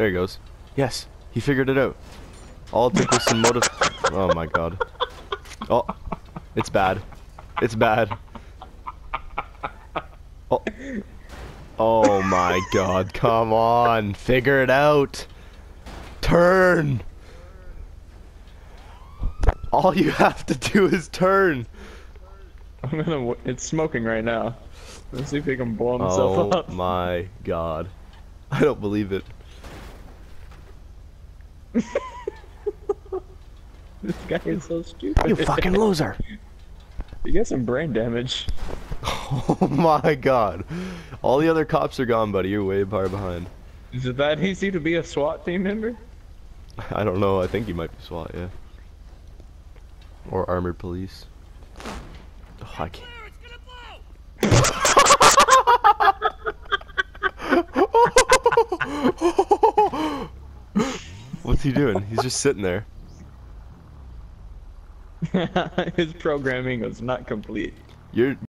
There he goes. Yes, he figured it out. All it took was some motive. Oh my god. Oh, it's bad. It's bad. Oh. Oh my god, come on. Figure it out. Turn. All you have to do is turn. I'm gonna. w- It's smoking right now. Let's see if he can blow himself Oh up. my god. I don't believe it. This guy is so stupid. You fucking loser. You got some brain damage. Oh my god. All the other cops are gone, buddy. You're way far behind. Is it that easy to be a SWAT team member? I don't know. I think you might be SWAT, yeah. Or armored police. Oh, I can't. What's he doing? He's just sitting there. His programming was not complete. You're